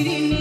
Siri